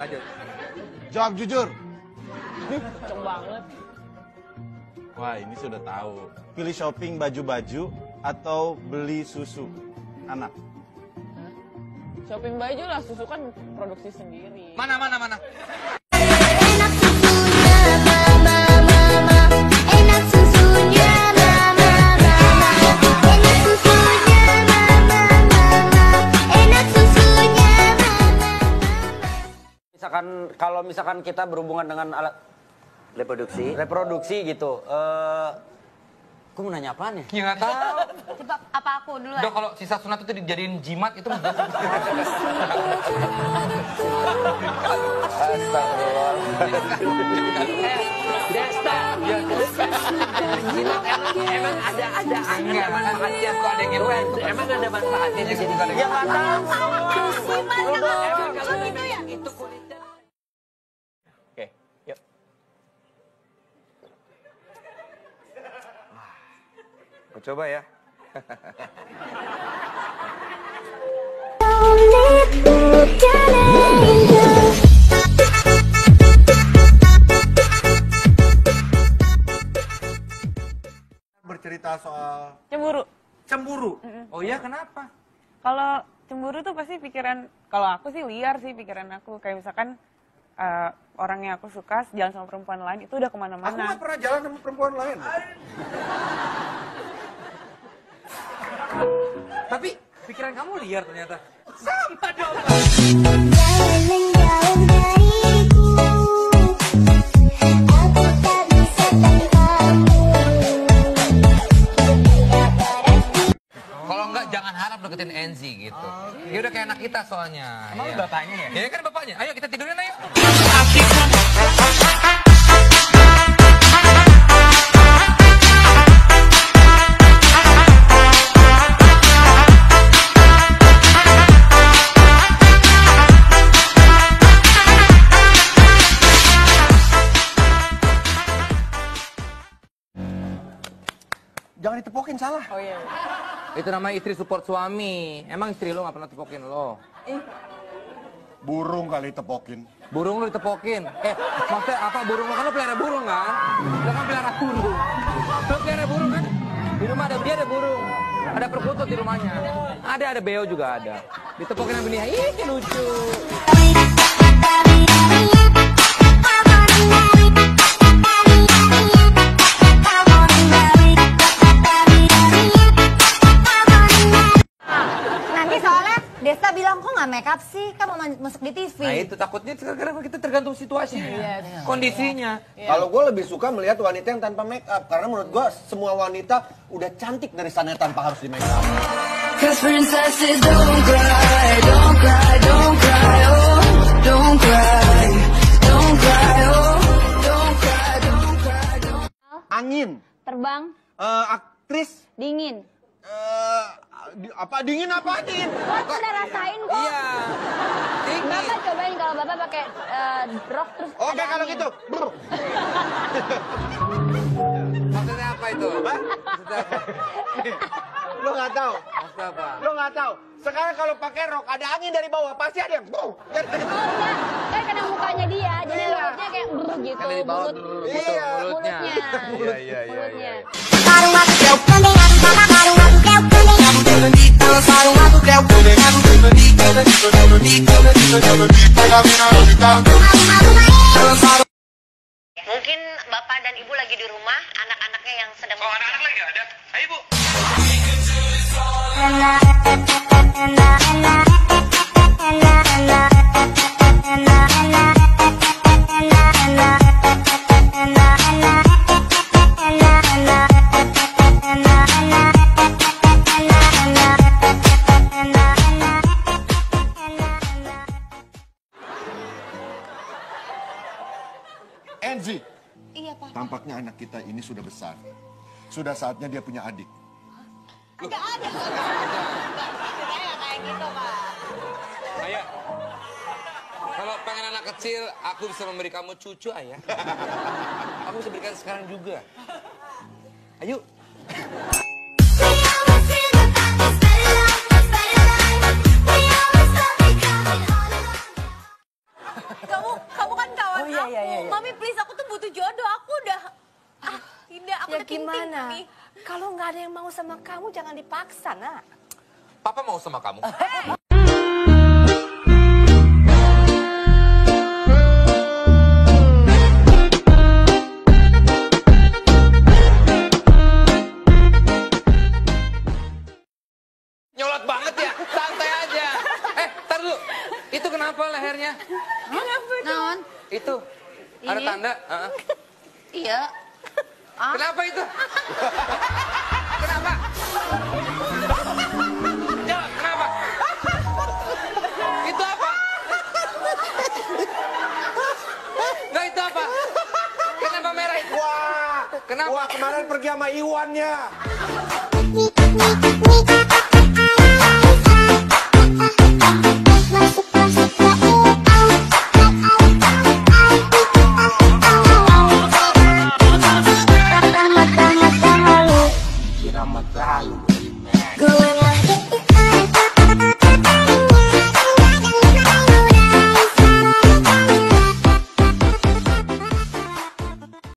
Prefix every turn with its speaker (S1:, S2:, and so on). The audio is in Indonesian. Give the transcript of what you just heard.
S1: lanjut.
S2: Jawab jujur.
S3: Kenceng banget.
S2: Wah, ini sudah tahu. Pilih shopping baju-baju atau beli susu anak.
S3: Shopping baju lah, susu kan produksi sendiri.
S1: Mana mana mana?
S4: Misalkan kalau misalkan kita berhubungan dengan alat
S5: Reproduksi.
S4: reproduksi gitu, eh Gue mau nanya apaan ya?
S1: Ya nggak tahu.
S6: Coba apa aku duluan?
S1: Udah kalau sisa sunat itu dijadiin jimat itu udah.
S4: Desta.
S1: emang ada ada ada manfaatnya kok ada yang gitu. Emang ada manfaatnya jadi kalau
S4: Ya nggak tahu.
S6: Emang
S1: coba ya.
S2: Bercerita soal
S3: Cemburu.
S1: Cemburu. Oh iya kenapa?
S3: Kalau cemburu tuh pasti pikiran, kalau aku sih liar sih pikiran aku. Kayak misalkan eh, orang yang aku suka jalan sama perempuan lain itu udah
S2: Aku
S3: ke mana-mana.
S2: nggak pernah jalan sama perempuan lain.
S1: Tapi pikiran kamu liar ternyata.
S7: Tidak berarti
S1: Kalau enggak jangan harap deketin Enzi gitu. Dia udah kayak anak kita soalnya.
S4: Emang lu bapaknya ya?
S1: Ya kan bapaknya. Ayo kita tidurin ayo.
S2: Jangan ditepokin salah.
S3: Oh iya.
S1: Itu namanya istri support suami. Emang istri lo gak pernah tepokin lo?
S2: Burung kali tepokin.
S1: Burung lo ditepokin. Eh, maksudnya apa burung lo? Kan lo pelihara burung kan? Lo kan pelihara burung. Lo pelihara burung kan? Di rumah ada dia ada burung. Ada perkutut di rumahnya. Ada ada beo juga ada. Ditepokin sama benih. Ih, lucu.
S6: Kok nggak make up sih? Kan mau masuk di TV.
S1: Nah itu takutnya karena kita tergantung situasinya, kondisinya.
S2: Kalau gue lebih suka melihat wanita yang tanpa make up karena menurut gue semua wanita udah cantik dari sana tanpa harus di make up.
S8: Cause princesses don't cry, don't cry, don't cry, oh, don't cry, don't cry, oh, don't cry, don't cry, don't
S2: Angin,
S6: Terbang,
S2: Eh, aktris,
S6: dingin.
S2: eh, di- apa dingin apa dingin?
S6: Bapak udah rasain kok.
S1: Iya. Tinggi.
S6: Bapak cobain kalau Bapak pakai eh, rok terus
S2: Oke
S6: ada
S2: kalau gitu.
S1: Maksudnya apa itu? Maksudnya apa?
S2: Lo nggak tahu.
S1: Maksudnya apa?
S2: Lo nggak tahu. Sekarang kalau pakai rok ada angin dari bawah pasti ada yang
S6: Oh enggak, kan karena mukanya dia, jadi
S2: Iya.
S6: mulutnya kayak brr gitu.
S1: Kan dari bawah
S6: mulut, mulut-
S2: Iya.
S1: mulutnya.
S6: mulutnya.
S1: Iya, iya, iya,
S6: Mulutnya.
S9: Mungkin bapak dan ibu lagi di rumah, anak-anaknya yang sedang
S1: Oh, anak-anak lagi ada? Ayo, Bu.
S2: Enzi,
S6: Iya Pak.
S2: tampaknya anak kita ini sudah besar. Sudah saatnya dia punya adik.
S6: Enggak ada. Saya kayak gitu Pak.
S1: Ayah. Kalau pengen anak kecil, aku bisa memberi kamu cucu, ayah. Aku bisa berikan sekarang juga. Ayo.
S10: Kalau ada yang mau sama kamu jangan dipaksa, nak.
S1: Papa mau sama kamu. Nyolot banget ya, santai aja. Eh, tar dulu. Itu kenapa lehernya?
S5: Naon?
S1: Itu. Ada
S5: Ini?
S1: tanda? Heeh.
S5: Iya.
S1: Kenapa itu? Kenapa? Jawab, kenapa? Itu apa? Enggak itu apa? Kenapa merah itu?
S11: Wah,
S1: Kenapa?
S11: wah kemarin pergi sama
S7: nik, nik, I'ma die, man?